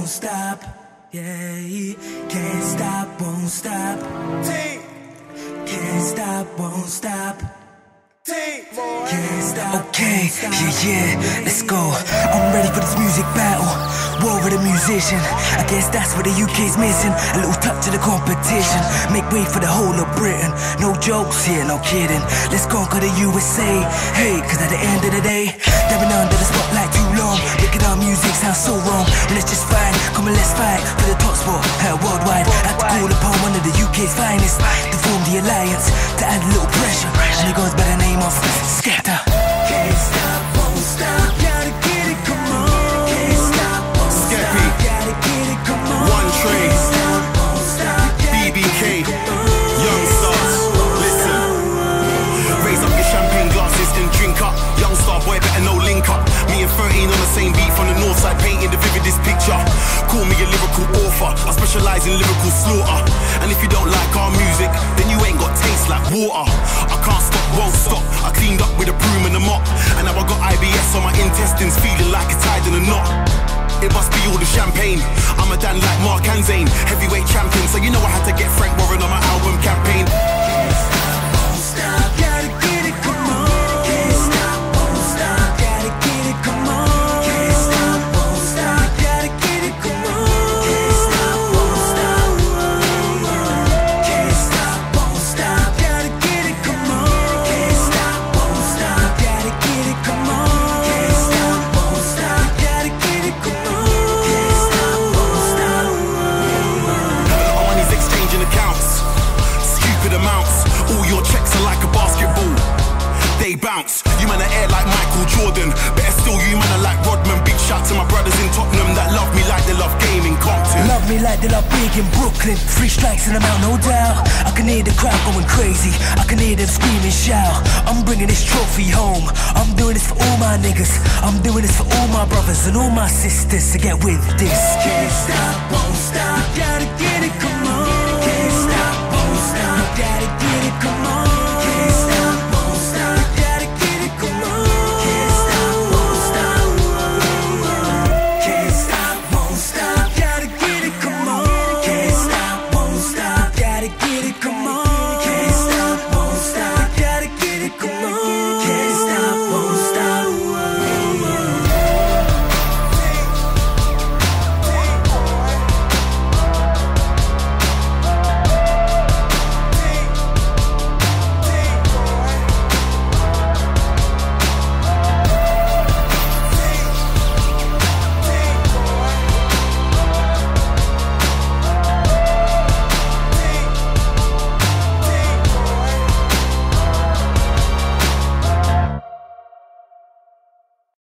won't stop. Yeah, can't stop, won't stop. Team, Can't stop, won't stop. team. Can't stop. Okay, yeah, yeah, let's go. I'm ready for this music battle. War with a musician. I guess that's what the UK's missing. A little touch of the competition. Make way for the whole of Britain. No jokes here, no kidding. Let's conquer the USA. Hey, cause at the end of the day, they've been under the spotlight too long. Making our music sound so wrong. Let's just to form the alliance to add a little pressure. And it goes by the name of Skepta. Water. I can't stop, won't stop. I cleaned up with a broom and a mop. And now I got IBS on my intestines, feeling like it's tied in a knot. It must be all the champagne. I'm a Dan like Mark and Zane, heavyweight champion. So you know I had to get Frank Warren They bounce. You man are air like Michael Jordan. Better still, you man are like Rodman. Big shout to my brothers in Tottenham that love me like they love Game in Compton. Love me like they love Biggie in Brooklyn. Three strikes and I'm out, no doubt. I can hear the crowd going crazy. I can hear them scream and shout. I'm bringing this trophy home. I'm doing this for all my niggas. I'm doing this for all my brothers and all my sisters to get with this. Can't stop, won't stop. Gotta get